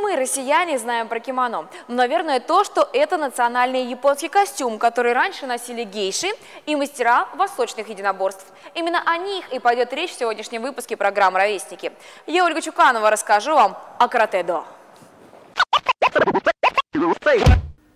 мы, россияне, знаем про кимоно? Наверное, то, что это национальный японский костюм, который раньше носили гейши и мастера восточных единоборств. Именно о них и пойдет речь в сегодняшнем выпуске программы «Ровесники». Я, Ольга Чуканова, расскажу вам о каратэ-до.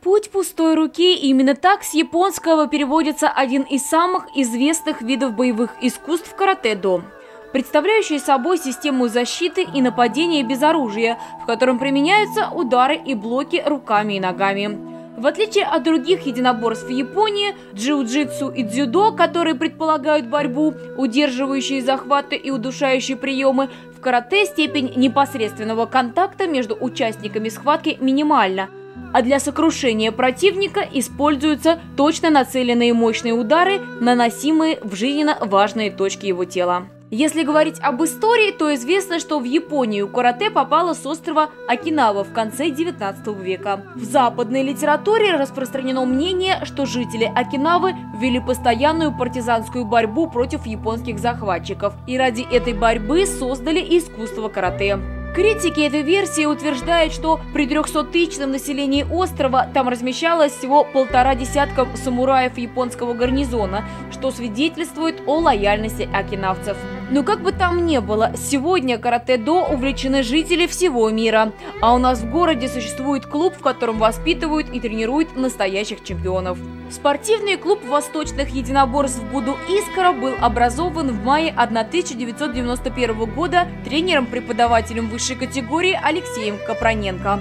Путь пустой руки, именно так с японского переводится один из самых известных видов боевых искусств каратэ-до представляющий собой систему защиты и нападения без оружия, в котором применяются удары и блоки руками и ногами. В отличие от других единоборств в Японии, джиу-джитсу и дзюдо, которые предполагают борьбу, удерживающие захваты и удушающие приемы, в карате степень непосредственного контакта между участниками схватки минимальна, а для сокрушения противника используются точно нацеленные мощные удары, наносимые в жизненно важные точки его тела. Если говорить об истории, то известно, что в Японию карате попало с острова Окинава в конце 19 века. В западной литературе распространено мнение, что жители Окинавы вели постоянную партизанскую борьбу против японских захватчиков и ради этой борьбы создали искусство карате. Критики этой версии утверждают, что при 300-тысячном населении острова там размещалось всего полтора десятка самураев японского гарнизона, что свидетельствует о лояльности окинавцев. Но как бы там ни было, сегодня каратэ-до увлечены жители всего мира. А у нас в городе существует клуб, в котором воспитывают и тренируют настоящих чемпионов. Спортивный клуб восточных единоборств «Буду Искра» был образован в мае 1991 года тренером-преподавателем высшей категории Алексеем Капроненко.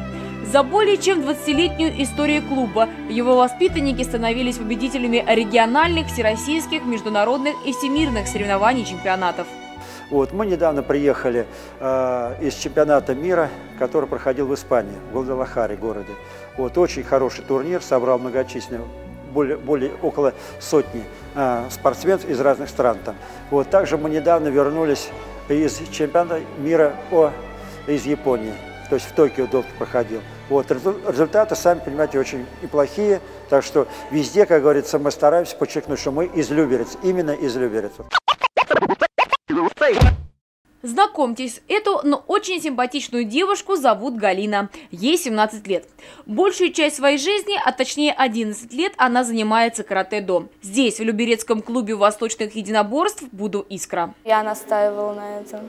За более чем 20-летнюю историю клуба его воспитанники становились победителями региональных, всероссийских, международных и всемирных соревнований чемпионатов. Вот, мы недавно приехали э, из чемпионата мира, который проходил в Испании, в Гвадалахаре городе. Вот, очень хороший турнир, собрал многочисленные более, более около сотни э, спортсменов из разных стран там. Вот, также мы недавно вернулись из чемпионата мира о, из Японии, то есть в Токио долго проходил. Вот, результаты, сами понимаете, очень неплохие, так что везде, как говорится, мы стараемся подчеркнуть, что мы из Люберец, именно из Люберец. Знакомьтесь, эту, но очень симпатичную девушку зовут Галина. Ей 17 лет. Большую часть своей жизни, а точнее 11 лет, она занимается каратэ-до. Здесь, в Люберецком клубе восточных единоборств, буду искра. Я настаивала на этом.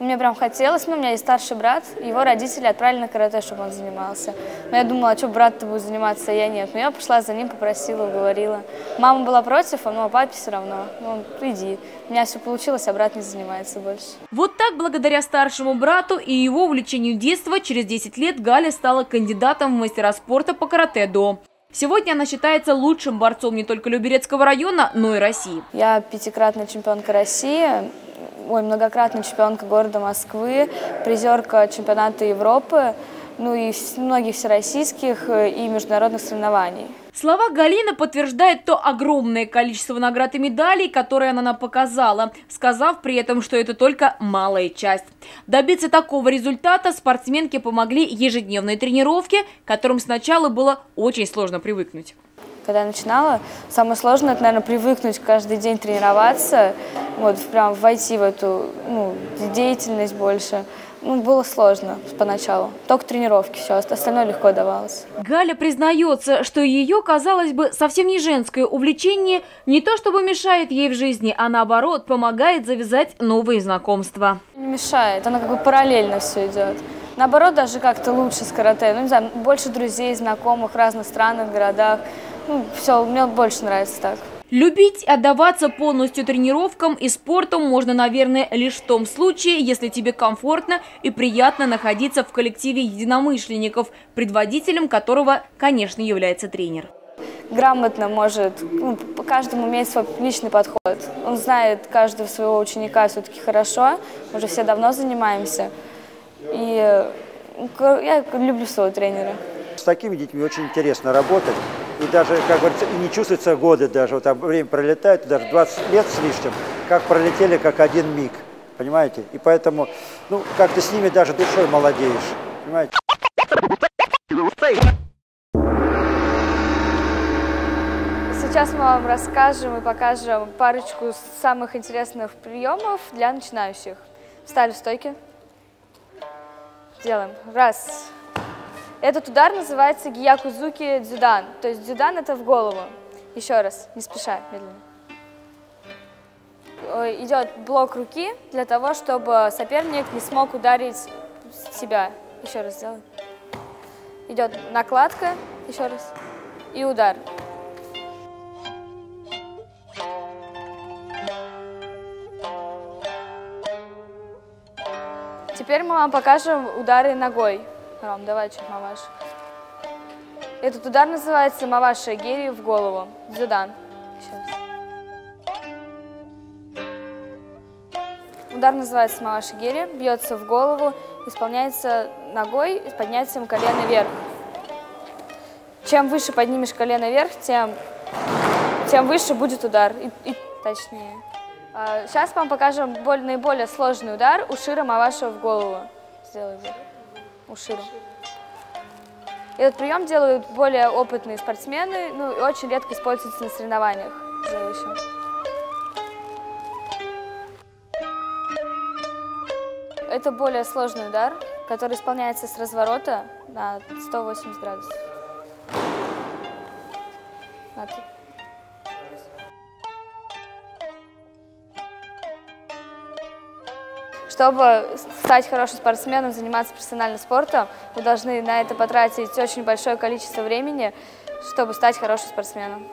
Мне прям хотелось, но у меня есть старший брат, его родители отправили на карате, чтобы он занимался. Но я думала, а что брат-то будет заниматься, а я нет. Но я пошла за ним, попросила, уговорила. Мама была против, а ну, а папе все равно. Ну, иди. У меня все получилось, а брат не занимается больше. Вот так, благодаря старшему брату и его увлечению детства, через 10 лет Галя стала кандидатом в мастера спорта по карате-до. Сегодня она считается лучшим борцом не только Люберецкого района, но и России. Я пятикратная чемпионка России, ой, многократная чемпионка города Москвы, призерка чемпионата Европы, ну и многих всероссийских э, и международных соревнований. Слова Галины подтверждают то огромное количество наград и медалей, которые она нам показала, сказав при этом, что это только малая часть. Добиться такого результата спортсменке помогли ежедневные тренировки, которым сначала было очень сложно привыкнуть. Когда я начинала, самое сложное, это, наверное, привыкнуть каждый день тренироваться, вот прям войти в эту ну, деятельность больше. Ну, было сложно поначалу. Только тренировки, все, остальное легко давалось. Галя признается, что ее, казалось бы, совсем не женское увлечение не то чтобы мешает ей в жизни, а наоборот, помогает завязать новые знакомства. Не мешает, она как бы параллельно все идет. Наоборот, даже как-то лучше с карате. Ну, не знаю, больше друзей, знакомых в разных странах, городах. Ну, все, мне больше нравится так. Любить и отдаваться полностью тренировкам и спорту можно, наверное, лишь в том случае, если тебе комфортно и приятно находиться в коллективе единомышленников, предводителем которого, конечно, является тренер. Грамотно может, ну, по каждому иметь свой личный подход. Он знает каждого своего ученика все-таки хорошо, мы уже все давно занимаемся. И ну, я люблю своего тренера. С такими детьми очень интересно работать. И даже, как говорится, и не чувствуются годы даже. Вот там время пролетает, даже 20 лет с лишним, как пролетели, как один миг. Понимаете? И поэтому, ну, как ты с ними даже душой молодеешь. Понимаете? Сейчас мы вам расскажем и покажем парочку самых интересных приемов для начинающих. Встали в стойке. Делаем. Раз, Этот удар называется гиякузуки дзюдан, то есть дзюдан это в голову. Еще раз, не спеша, медленно. Идет блок руки для того, чтобы соперник не смог ударить себя. Еще раз сделай. Идет накладка, еще раз, и удар. Теперь мы вам покажем удары ногой. Ром, давай чуть маваш. Этот удар называется маваш гири в голову. Дзюдан. Сейчас. Удар называется маваш гири, бьется в голову, исполняется ногой с поднятием колена вверх. Чем выше поднимешь колено вверх, тем, тем выше будет удар. И, и точнее. Сейчас а, вам покажем более, наиболее сложный удар Ушира Маваша в голову. Сделай вверх. Ушира. Этот прием делают более опытные спортсмены, ну и очень редко используется на соревнованиях. Еще. Это более сложный удар, который исполняется с разворота на 180 градусов. Чтобы стать хорошим спортсменом, заниматься профессиональным спортом, вы должны на это потратить очень большое количество времени, чтобы стать хорошим спортсменом.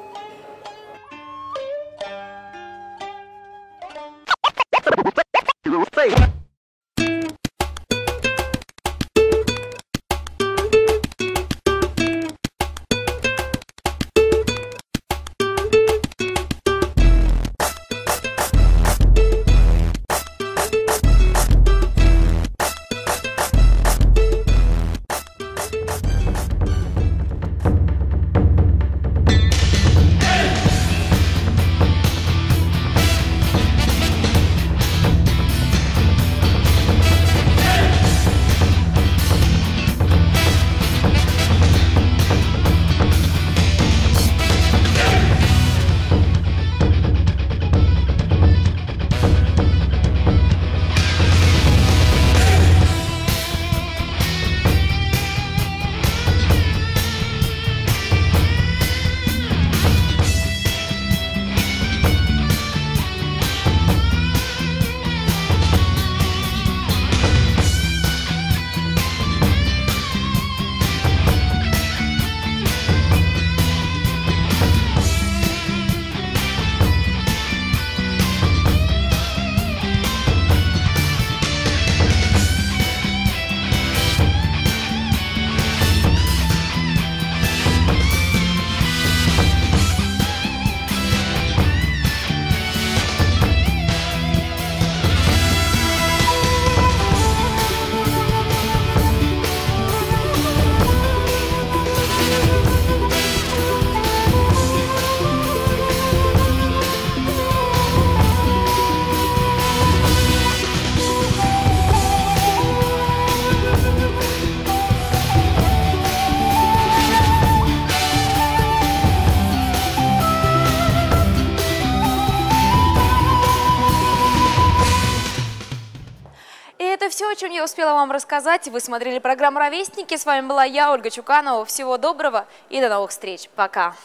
Все, о чем я успела вам рассказать. Вы смотрели программу «Ровесники». С вами была я, Ольга Чуканова. Всего доброго и до новых встреч. Пока.